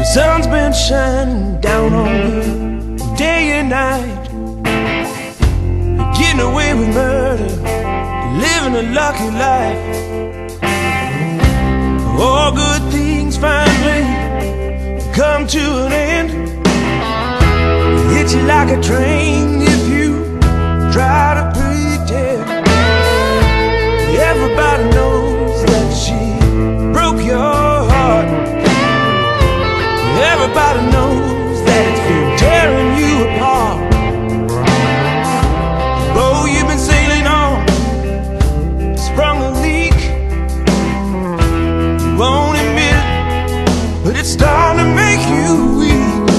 The sun's been shining down on you day and night. lucky life. All good things finally come to an end. Hit you like a train. trying to make you weak.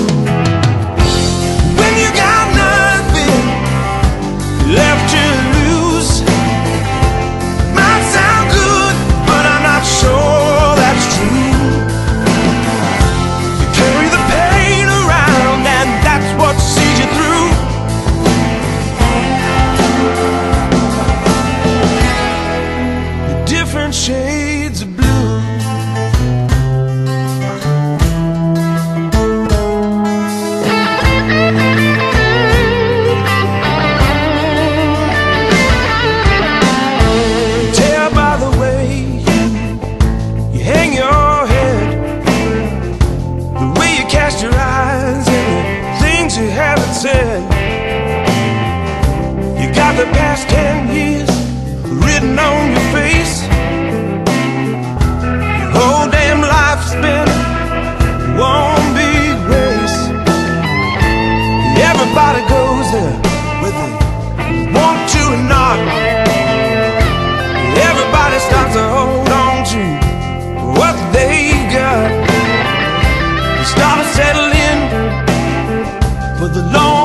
last ten years written on your face. Your whole damn life's been one big race. Everybody goes there with a want to or not. Everybody starts to hold on to what they got. Start to settle in for the long.